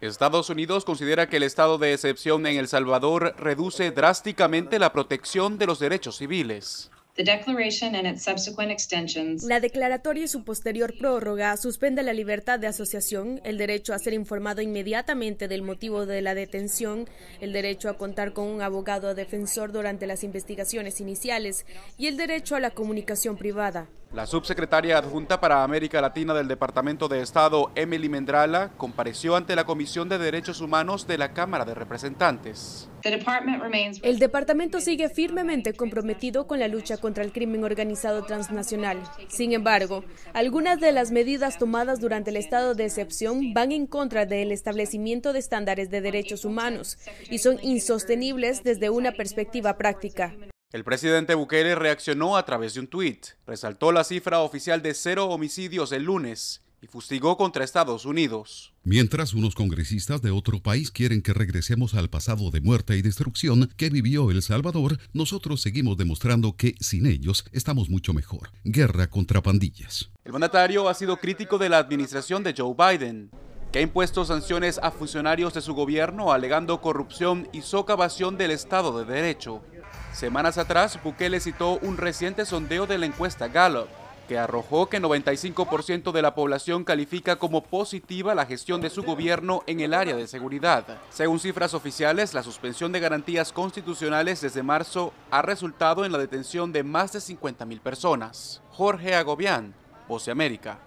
Estados Unidos considera que el estado de excepción en El Salvador reduce drásticamente la protección de los derechos civiles. La declaratoria y su posterior prórroga suspende la libertad de asociación, el derecho a ser informado inmediatamente del motivo de la detención, el derecho a contar con un abogado defensor durante las investigaciones iniciales y el derecho a la comunicación privada. La subsecretaria adjunta para América Latina del Departamento de Estado, Emily Mendrala, compareció ante la Comisión de Derechos Humanos de la Cámara de Representantes. El departamento sigue firmemente comprometido con la lucha contra el crimen organizado transnacional. Sin embargo, algunas de las medidas tomadas durante el estado de excepción van en contra del establecimiento de estándares de derechos humanos y son insostenibles desde una perspectiva práctica. El presidente Bukele reaccionó a través de un tuit, resaltó la cifra oficial de cero homicidios el lunes y fustigó contra Estados Unidos. Mientras unos congresistas de otro país quieren que regresemos al pasado de muerte y destrucción que vivió El Salvador, nosotros seguimos demostrando que sin ellos estamos mucho mejor. Guerra contra pandillas. El mandatario ha sido crítico de la administración de Joe Biden, que ha impuesto sanciones a funcionarios de su gobierno alegando corrupción y socavación del Estado de Derecho. Semanas atrás, Bukele citó un reciente sondeo de la encuesta Gallup, que arrojó que 95% de la población califica como positiva la gestión de su gobierno en el área de seguridad. Según cifras oficiales, la suspensión de garantías constitucionales desde marzo ha resultado en la detención de más de 50.000 personas. Jorge Agobián, Voce América.